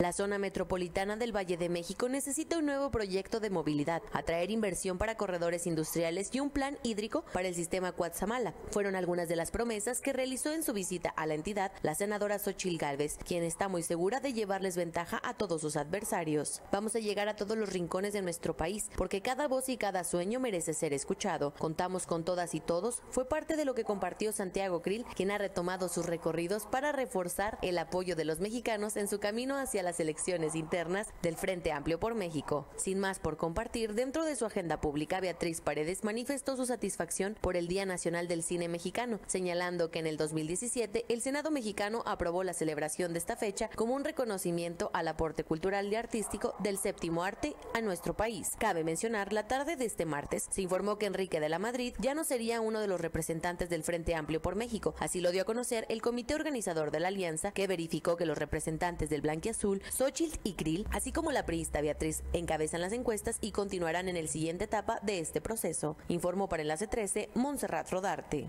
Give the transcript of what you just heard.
La zona metropolitana del Valle de México necesita un nuevo proyecto de movilidad, atraer inversión para corredores industriales y un plan hídrico para el sistema Cuatzamala. Fueron algunas de las promesas que realizó en su visita a la entidad la senadora Xochil Gálvez, quien está muy segura de llevarles ventaja a todos sus adversarios. Vamos a llegar a todos los rincones de nuestro país, porque cada voz y cada sueño merece ser escuchado. Contamos con todas y todos, fue parte de lo que compartió Santiago Krill, quien ha retomado sus recorridos para reforzar el apoyo de los mexicanos en su camino hacia las elecciones internas del Frente Amplio por México. Sin más por compartir, dentro de su agenda pública, Beatriz Paredes manifestó su satisfacción por el Día Nacional del Cine Mexicano, señalando que en el 2017 el Senado mexicano aprobó la celebración de esta fecha como un reconocimiento al aporte cultural y artístico del séptimo arte a nuestro país. Cabe mencionar, la tarde de este martes se informó que Enrique de la Madrid ya no sería uno de los representantes del Frente Amplio por México. Así lo dio a conocer el comité organizador de la alianza, que verificó que los representantes del Blanquiazul, Xochitl y Krill, así como la priista Beatriz, encabezan las encuestas y continuarán en el siguiente etapa de este proceso. Informó para Enlace 13, Montserrat Rodarte.